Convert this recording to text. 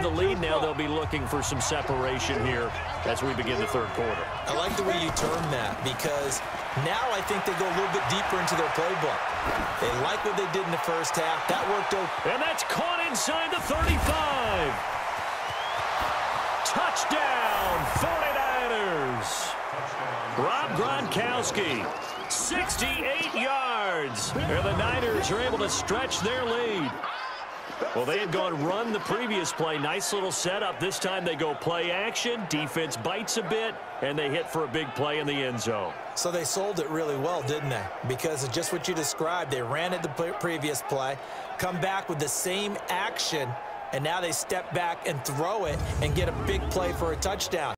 have the lead now, they'll be looking for some separation here as we begin the third quarter. I like the way you term that because now I think they go a little bit deeper into their playbook. They like what they did in the first half. That worked out. And that's caught inside the 35. Touchdown, 49ers. Rob Gronkowski, 68 yards. And the Niners are able to stretch their lead. Well, they had gone run the previous play. Nice little setup. This time they go play action. Defense bites a bit, and they hit for a big play in the end zone. So they sold it really well, didn't they? Because of just what you described. They ran it the previous play, come back with the same action, and now they step back and throw it and get a big play for a touchdown.